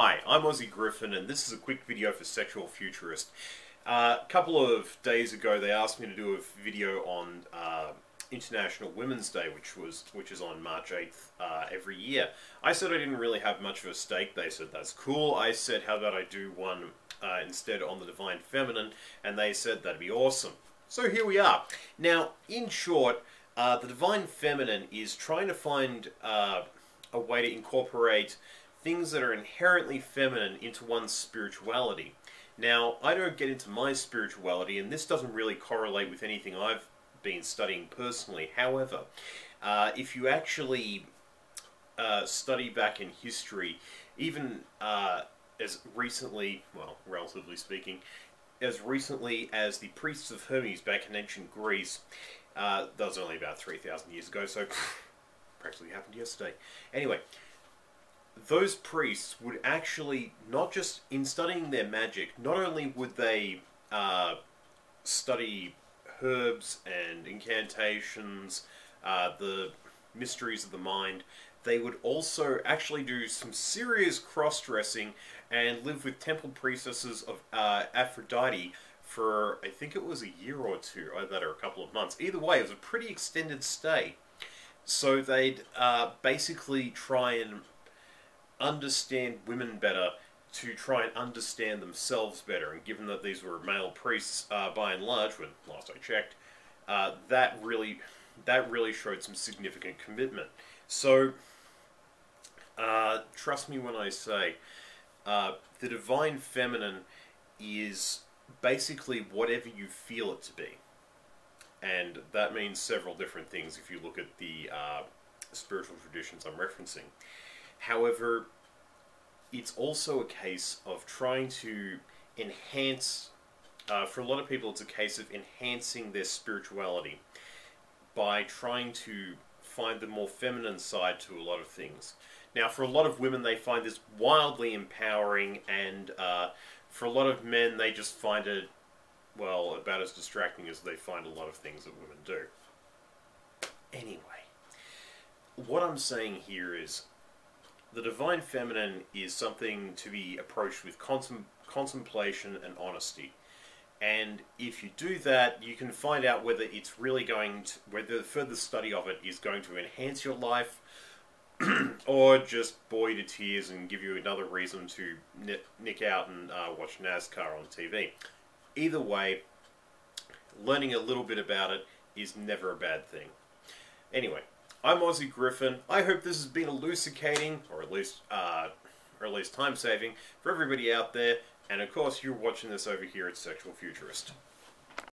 Hi, I'm Aussie Griffin, and this is a quick video for Sexual Futurist. Uh, a couple of days ago, they asked me to do a video on uh, International Women's Day, which was which is on March 8th uh, every year. I said I didn't really have much of a stake. They said that's cool. I said how about I do one uh, instead on the Divine Feminine, and they said that'd be awesome. So here we are. Now, in short, uh, the Divine Feminine is trying to find uh, a way to incorporate things that are inherently feminine into one's spirituality. Now, I don't get into my spirituality, and this doesn't really correlate with anything I've been studying personally. However, uh, if you actually uh, study back in history, even uh, as recently, well, relatively speaking, as recently as the priests of Hermes back in ancient Greece, uh, that was only about 3,000 years ago, so practically happened yesterday. Anyway, those priests would actually not just in studying their magic, not only would they uh, study herbs and incantations, uh, the mysteries of the mind, they would also actually do some serious cross dressing and live with temple priestesses of uh, Aphrodite for I think it was a year or two, either or a couple of months. Either way, it was a pretty extended stay. So they'd uh, basically try and understand women better to try and understand themselves better. And given that these were male priests, uh, by and large, when last I checked, uh, that really that really showed some significant commitment. So, uh, trust me when I say, uh, the divine feminine is basically whatever you feel it to be, and that means several different things. If you look at the uh, spiritual traditions I'm referencing. However, it's also a case of trying to enhance, uh, for a lot of people, it's a case of enhancing their spirituality by trying to find the more feminine side to a lot of things. Now, for a lot of women, they find this wildly empowering, and uh, for a lot of men, they just find it, well, about as distracting as they find a lot of things that women do. Anyway, what I'm saying here is the divine feminine is something to be approached with contem- contemplation and honesty. And if you do that, you can find out whether it's really going to, whether further study of it is going to enhance your life or just bore you to tears and give you another reason to nick, nick out and uh, watch NASCAR on TV. Either way, learning a little bit about it is never a bad thing. Anyway, I'm Aussie Griffin. I hope this has been elucidating, or at least, uh, or at least time saving for everybody out there. And of course, you're watching this over here at Sexual Futurist.